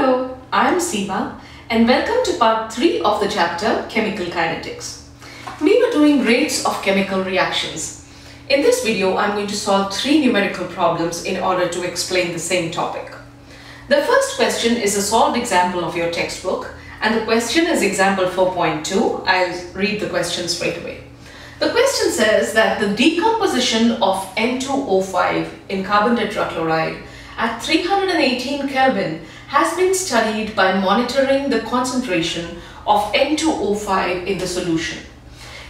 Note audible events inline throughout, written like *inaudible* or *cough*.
Hello, I'm Seema and welcome to part 3 of the chapter Chemical Kinetics. We were doing rates of chemical reactions. In this video, I'm going to solve three numerical problems in order to explain the same topic. The first question is a solved example of your textbook and the question is example 4.2. I'll read the question straight away. The question says that the decomposition of N2O5 in carbon tetrachloride at 318 Kelvin has been studied by monitoring the concentration of N2O5 in the solution.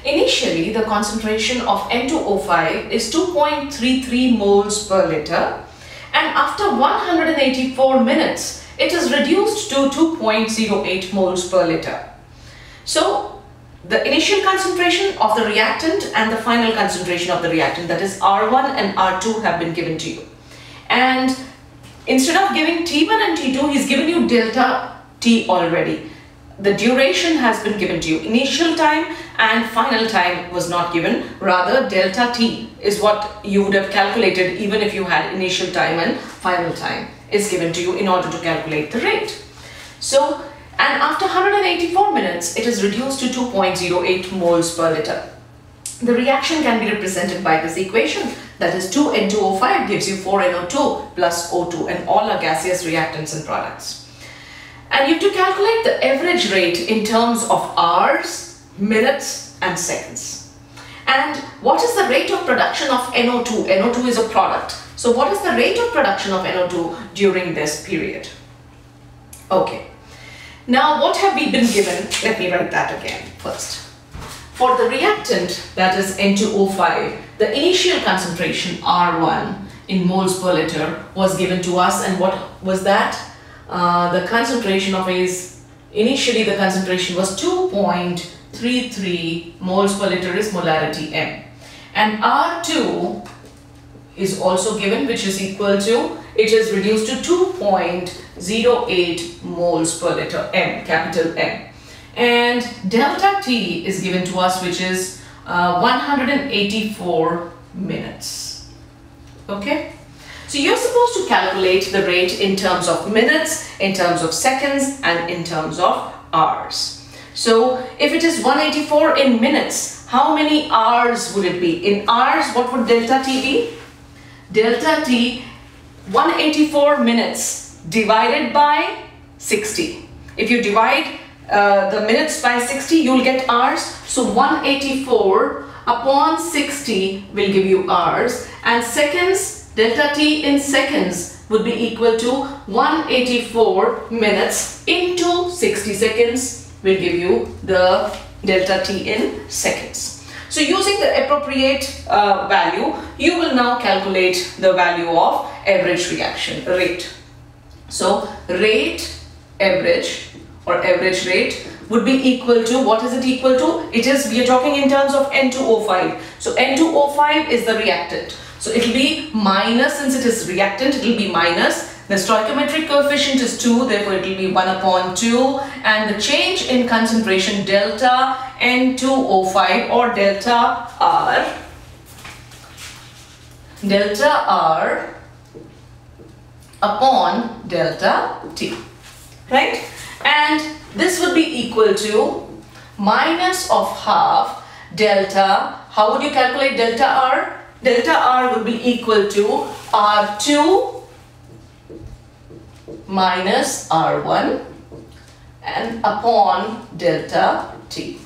Initially, the concentration of N2O5 is 2.33 moles per liter and after 184 minutes, it is reduced to 2.08 moles per liter. So, the initial concentration of the reactant and the final concentration of the reactant that is R1 and R2 have been given to you. And instead of giving T1 and T2, he's given you delta T already. The duration has been given to you. Initial time and final time was not given. Rather, delta T is what you would have calculated even if you had initial time and final time is given to you in order to calculate the rate. So, and after 184 minutes, it is reduced to 2.08 moles per liter. The reaction can be represented by this equation that is 2N2O5 gives you 4NO2 plus O2 and all are gaseous reactants and products. And you have to calculate the average rate in terms of hours, minutes and seconds. And what is the rate of production of NO2? NO2 is a product. So what is the rate of production of NO2 during this period? Okay. Now what have we been given? Let me write that again first. For the reactant that is N2O5, the initial concentration R1 in moles per liter was given to us. And what was that? Uh, the concentration of is initially the concentration was 2.33 moles per liter is molarity M. And R2 is also given which is equal to it is reduced to 2.08 moles per liter M capital M and delta T is given to us which is uh, 184 minutes okay so you're supposed to calculate the rate in terms of minutes, in terms of seconds and in terms of hours. So if it is 184 in minutes, how many hours would it be? In hours, what would delta T be? Delta T, 184 minutes divided by 60. If you divide uh, the minutes by 60, you'll get hours. So 184 upon 60 will give you hours and seconds delta t in seconds would be equal to 184 minutes into 60 seconds will give you the delta t in seconds. So using the appropriate uh, value, you will now calculate the value of average reaction rate. So rate average or average rate would be equal to, what is it equal to? It is, we are talking in terms of N2O5. So N2O5 is the reactant. So it will be minus, since it is reactant, it will be minus. The stoichiometric coefficient is 2, therefore it will be 1 upon 2. And the change in concentration delta N2O5 or delta R, delta R upon delta T, right? And this would be equal to minus of half delta, how would you calculate delta R? delta R would be equal to R2 minus R1 and upon delta T.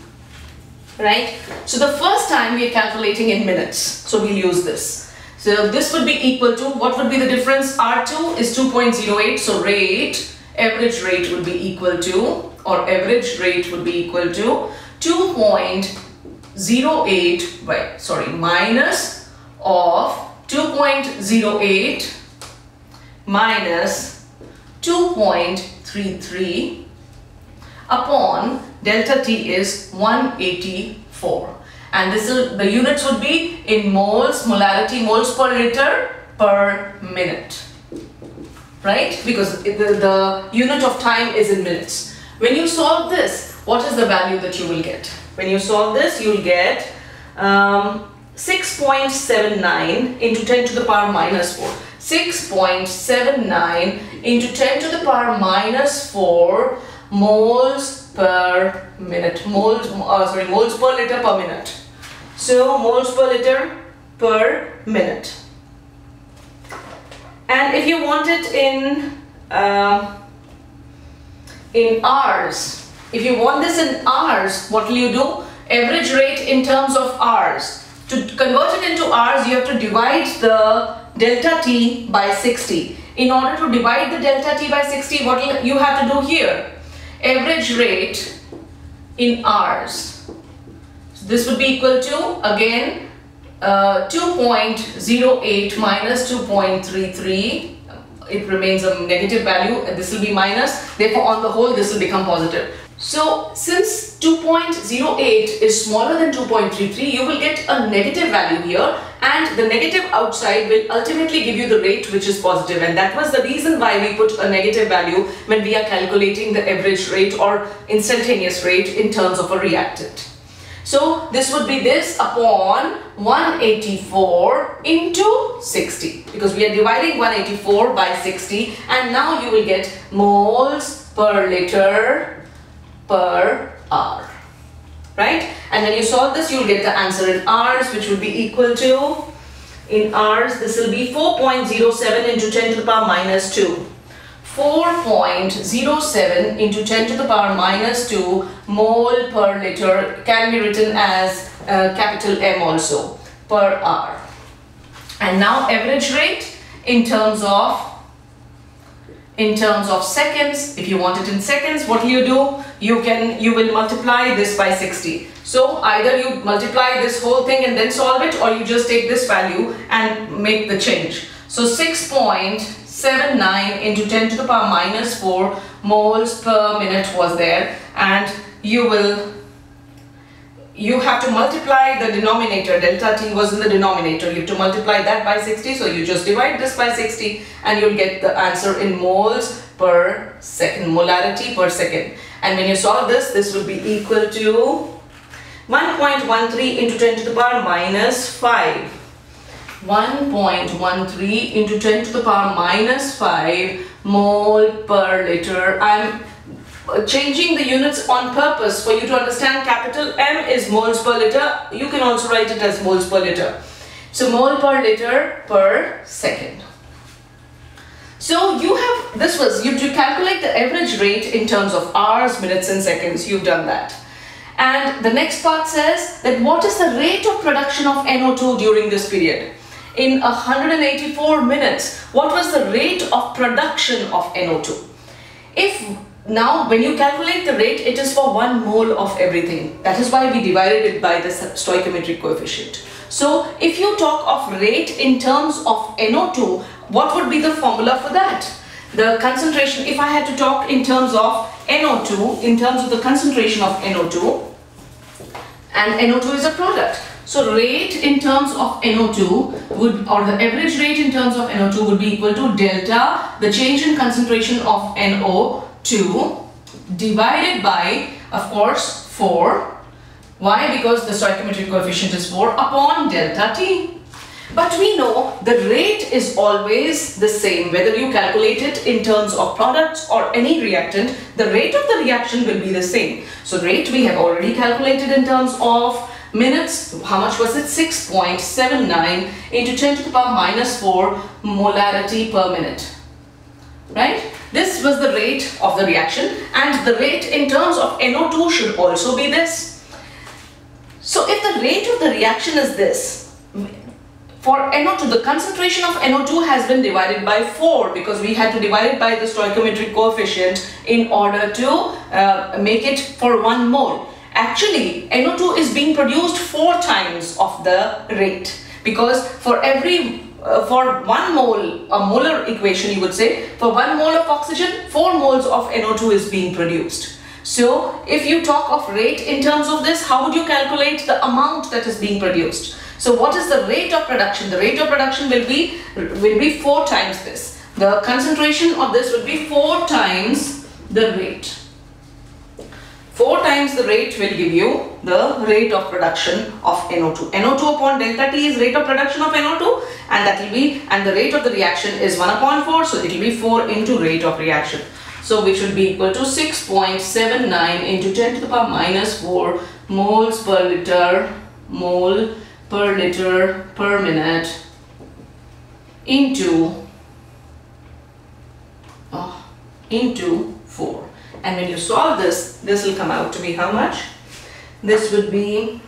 Right? So the first time we are calculating in minutes. So we'll use this. So this would be equal to, what would be the difference? R2 is 2.08. So rate, average rate would be equal to, or average rate would be equal to 2.08, right, sorry, minus of 2.08 minus 2.33 upon delta T is 184 and this is the units would be in moles molarity moles per liter per minute right because the, the unit of time is in minutes when you solve this what is the value that you will get when you solve this you will get um, 6.79 into 10 to the power minus 4. 6.79 into 10 to the power minus 4 moles per minute. Moles, uh, sorry, moles per liter per minute. So moles per liter per minute. And if you want it in uh, in hours, if you want this in hours, what will you do? Average rate in terms of hours. To convert it into hours, you have to divide the delta t by 60. In order to divide the delta t by 60, what you have to do here? Average rate in hours. So this would be equal to, again, uh, 2.08 minus 2.33 it remains a negative value this will be minus. Therefore on the whole this will become positive. So since 2.08 is smaller than 2.33, you will get a negative value here and the negative outside will ultimately give you the rate which is positive. And that was the reason why we put a negative value when we are calculating the average rate or instantaneous rate in terms of a reactant. So this would be this upon 184 into 60 because we are dividing 184 by 60 and now you will get moles per liter per hour. Right? And when you solve this you'll get the answer in hours which will be equal to in hours this will be 4.07 into 10 to the power minus 2 4.07 into 10 to the power minus 2 mole per liter can be written as uh, capital M also per hour. And now average rate in terms of in terms of seconds. If you want it in seconds what will you do? You can you will multiply this by 60 so either you multiply this whole thing and then solve it or you just take this value and make the change. So 6.79 into 10 to the power minus 4 moles per minute was there. And you will you have to multiply the denominator. Delta t was in the denominator. You have to multiply that by 60 so you just divide this by 60 and you'll get the answer in moles per second molarity per second. And when you solve this this will be equal to 1.13 into 10 to the power minus 5 1.13 into 10 to the power minus 5 mole per liter i'm uh, changing the units on purpose for you to understand capital M is moles per liter. You can also write it as moles per liter. So mole per liter per second. So you have, this was, you to calculate the average rate in terms of hours, minutes and seconds. You've done that. And the next part says that what is the rate of production of NO2 during this period? In 184 minutes, what was the rate of production of NO2? If now, when you calculate the rate, it is for one mole of everything. That is why we divided it by the stoichiometric coefficient. So, if you talk of rate in terms of NO2, what would be the formula for that? The concentration, if I had to talk in terms of NO2, in terms of the concentration of NO2, and NO2 is a product. So rate in terms of NO2 would, or the average rate in terms of NO2 would be equal to delta, the change in concentration of NO 2 divided by, of course, 4. Why? Because the stoichiometric coefficient is 4 upon delta t. But we know the rate is always the same whether you calculate it in terms of products or any reactant the rate of the reaction will be the same. So rate we have already calculated in terms of minutes how much was it 6.79 into 10 to the power minus 4 molarity per minute right this was the rate of the reaction and the rate in terms of NO2 should also be this. So if the rate of the reaction is this, for NO2, the concentration of NO2 has been divided by 4 because we had to divide it by the stoichiometric coefficient in order to uh, make it for 1 mole. Actually, NO2 is being produced 4 times of the rate because for every uh, for one mole, a molar equation you would say, for one mole of oxygen, 4 moles of NO2 is being produced. So if you talk of rate in terms of this, how would you calculate the amount that is being produced? So what is the rate of production? The rate of production will be, will be 4 times this. The concentration of this will be 4 times the rate. 4 times the rate will give you the rate of production of NO2. NO2 upon delta T is rate of production of NO2 and that will be, and the rate of the reaction is 1 upon 4, so it will be 4 into rate of reaction. So which will be equal to 6.79 into 10 to the power minus 4 moles per liter, mole per liter per minute into, oh, into 4. And when you solve this, this will come out to be how much? This would be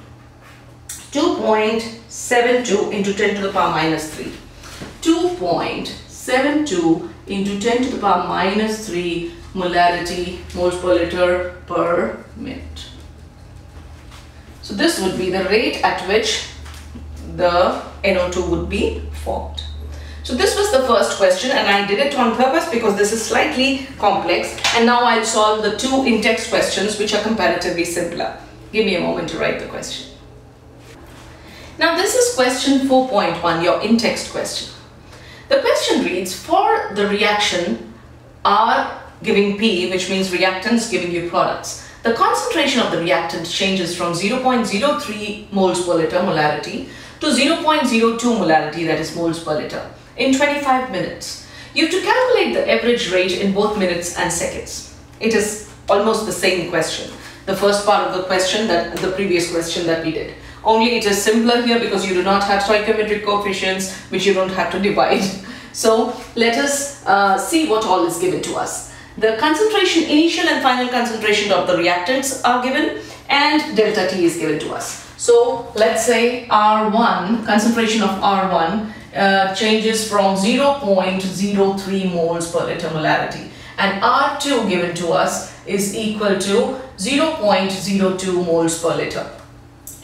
2.72 into 10 to the power minus 3. 2.72 into 10 to the power minus 3 molarity moles per liter per minute. So this would be the rate at which the NO2 would be formed. So this was the first question and I did it on purpose because this is slightly complex and now I'll solve the two in-text questions which are comparatively simpler. Give me a moment to write the question. Now this is question 4.1, your in-text question. The question reads, for the reaction R giving P, which means reactants giving you products, the concentration of the reactant changes from 0.03 moles per liter molarity to 0.02 molarity that is moles per liter in 25 minutes. You have to calculate the average rate in both minutes and seconds. It is almost the same question. The first part of the question that the previous question that we did. Only it is simpler here because you do not have stoichiometric coefficients which you don't have to divide. *laughs* So let us uh, see what all is given to us. The concentration, initial and final concentration of the reactants are given and delta T is given to us. So let's say R1, concentration of R1 uh, changes from 0.03 moles per liter molarity and R2 given to us is equal to 0.02 moles per liter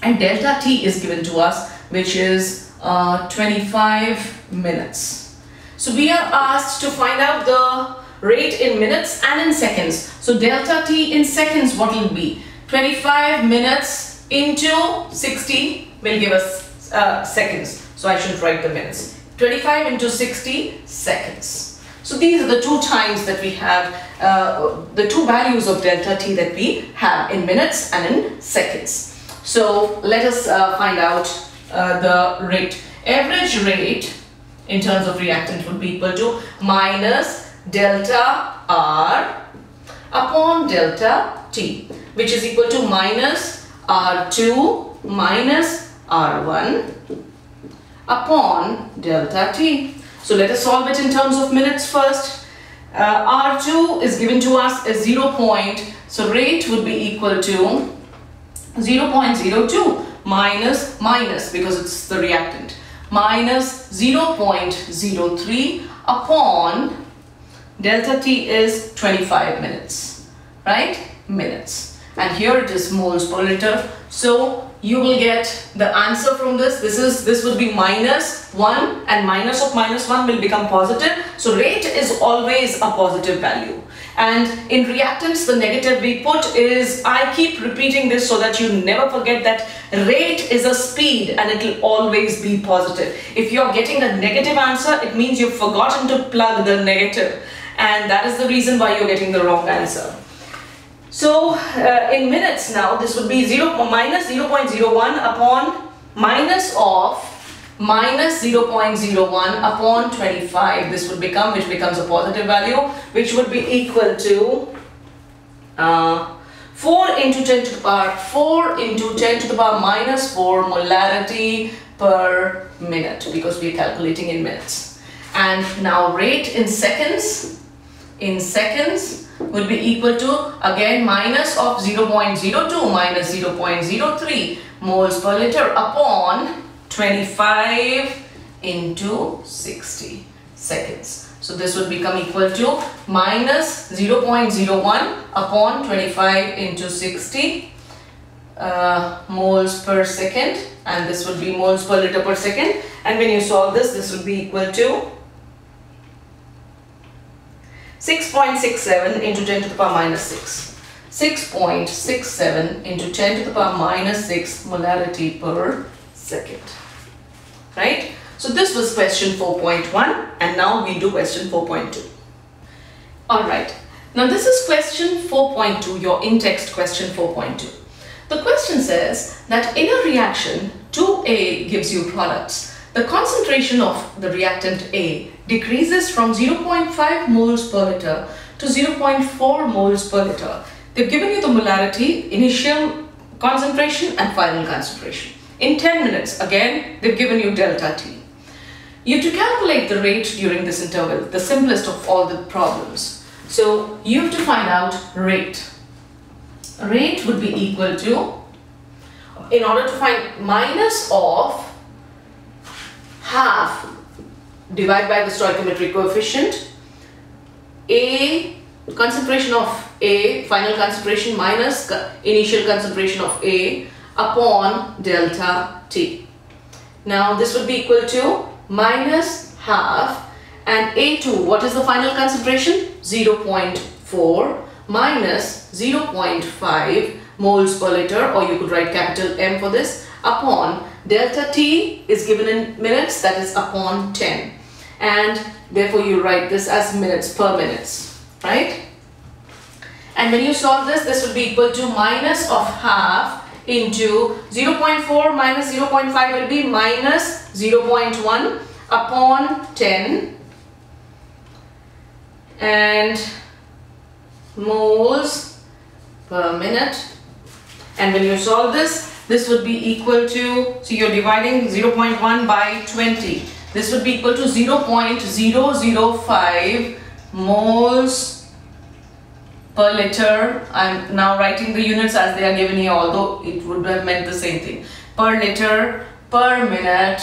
and delta T is given to us which is uh, 25 minutes. So we are asked to find out the rate in minutes and in seconds. So delta T in seconds what will be? 25 minutes into 60 will give us uh, seconds. So I should write the minutes. 25 into 60 seconds. So these are the two times that we have, uh, the two values of delta t that we have in minutes and in seconds. So let us uh, find out uh, the rate. Average rate in terms of reactant would be equal to minus delta R upon delta T which is equal to minus R2 minus R1 upon delta t. So let us solve it in terms of minutes first. Uh, R2 is given to us as 0 point, so rate would be equal to 0 0.02 minus minus because it's the reactant minus 0 0.03 upon delta t is 25 minutes right minutes and here it is moles per liter so you will get the answer from this. This is this will be minus 1 and minus of minus 1 will become positive. So rate is always a positive value. And in reactants, the negative we put is, I keep repeating this so that you never forget that rate is a speed and it will always be positive. If you're getting a negative answer, it means you've forgotten to plug the negative. And that is the reason why you're getting the wrong answer. So uh, in minutes now, this would be 0 minus 0 0.01 upon minus of minus 0.01 upon 25. This would become, which becomes a positive value, which would be equal to uh, 4 into 10 to the power 4 into 10 to the power minus 4 molarity per minute because we are calculating in minutes. And now rate in seconds, in seconds, would be equal to again minus of 0.02 minus 0.03 moles per liter upon 25 into 60 seconds. So this would become equal to minus 0.01 upon 25 into 60 uh, moles per second and this would be moles per liter per second and when you solve this this would be equal to 6.67 into 10 to the power minus 6. 6.67 into 10 to the power minus 6 molarity per second. Right? So this was question 4.1 and now we do question 4.2. Alright. Now this is question 4.2, your in-text question 4.2. The question says that in a reaction, 2A gives you products. The concentration of the reactant A decreases from 0.5 moles per liter to 0.4 moles per liter. They've given you the molarity, initial concentration and final concentration. In 10 minutes, again, they've given you delta T. You have to calculate the rate during this interval, the simplest of all the problems. So you have to find out rate. Rate would be equal to, in order to find minus of half divide by the stoichiometric coefficient, A concentration of A, final concentration minus initial concentration of A upon delta T. Now this would be equal to minus half and A2, what is the final concentration? 0.4 minus 0.5 moles per liter or you could write capital M for this upon delta T is given in minutes that is upon 10 and therefore you write this as minutes per minutes right? And when you solve this this would be equal to minus of half into 0.4 minus 0.5 will be minus 0.1 upon 10 and moles per minute. And when you solve this this would be equal to so you're dividing 0.1 by 20 this would be equal to 0.005 moles per liter. I'm now writing the units as they are given here although it would have meant the same thing. Per liter, per minute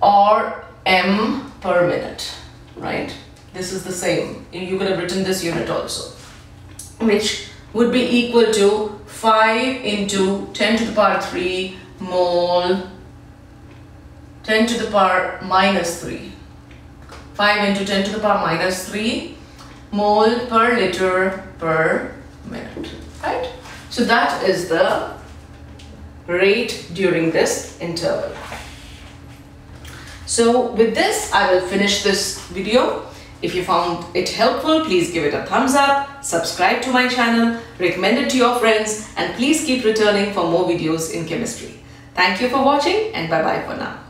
or m per minute, right? This is the same. You could have written this unit also, which would be equal to 5 into 10 to the power 3 mole 10 to the power minus 3. 5 into 10 to the power minus 3 mole per liter per minute, right? So that is the rate during this interval. So with this, I will finish this video. If you found it helpful, please give it a thumbs up, subscribe to my channel, recommend it to your friends, and please keep returning for more videos in chemistry. Thank you for watching and bye-bye for now.